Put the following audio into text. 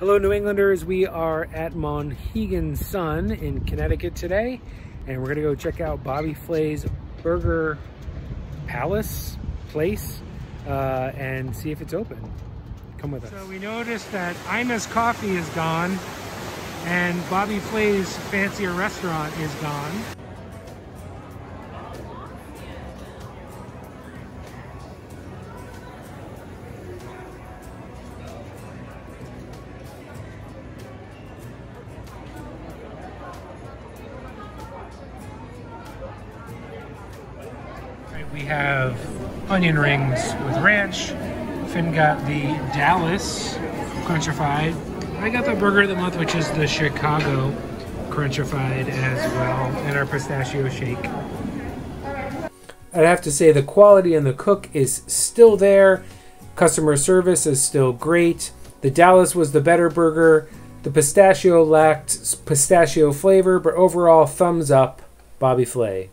Hello, New Englanders. We are at Mohegan Sun in Connecticut today, and we're going to go check out Bobby Flay's Burger Palace place uh, and see if it's open. Come with us. So we noticed that Ima's Coffee is gone, and Bobby Flay's fancier restaurant is gone. We have onion rings with ranch. Finn got the Dallas Crunchified. I got the Burger of the Month, which is the Chicago Crunchified as well, and our pistachio shake. I'd have to say the quality and the cook is still there. Customer service is still great. The Dallas was the better burger. The pistachio lacked pistachio flavor, but overall, thumbs up, Bobby Flay.